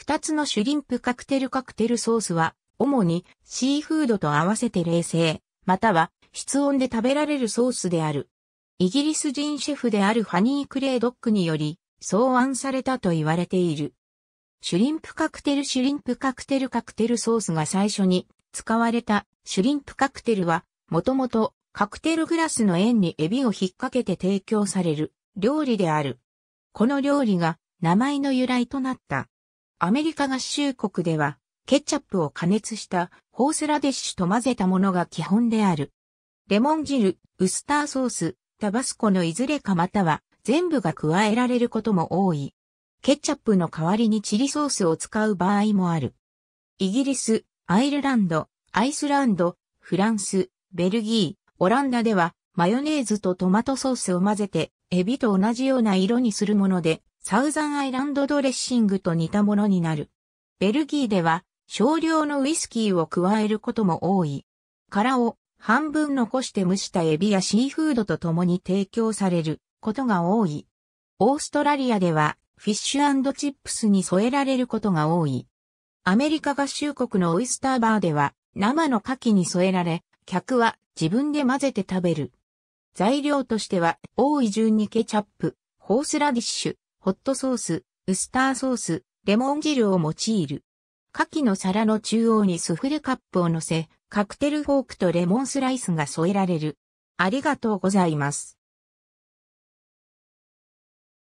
二つのシュリンプカクテルカクテルソースは、主にシーフードと合わせて冷製、または室温で食べられるソースである。イギリス人シェフであるファニー・クレイドックにより、草案されたと言われている。シュリンプカクテルシュリンプカクテルカクテルソースが最初に使われたシュリンプカクテルは、もともとカクテルグラスの円にエビを引っ掛けて提供される料理である。この料理が名前の由来となった。アメリカ合衆国では、ケチャップを加熱したホースラディッシュと混ぜたものが基本である。レモン汁、ウスターソース、タバスコのいずれかまたは全部が加えられることも多い。ケチャップの代わりにチリソースを使う場合もある。イギリス、アイルランド、アイスランド、フランス、ベルギー、オランダではマヨネーズとトマトソースを混ぜてエビと同じような色にするものでサウザンアイランドドレッシングと似たものになる。ベルギーでは少量のウイスキーを加えることも多い。殻を半分残して蒸したエビやシーフードと共に提供されることが多い。オーストラリアではフィッシュチップスに添えられることが多い。アメリカ合衆国のオイスターバーでは生の牡蠣に添えられ、客は自分で混ぜて食べる。材料としては多い順にケチャップ、ホースラディッシュ、ホットソース、ウスターソース、レモン汁を用いる。牡蠣の皿の中央にスフレカップを乗せ、カクテルフォークとレモンスライスが添えられる。ありがとうございます。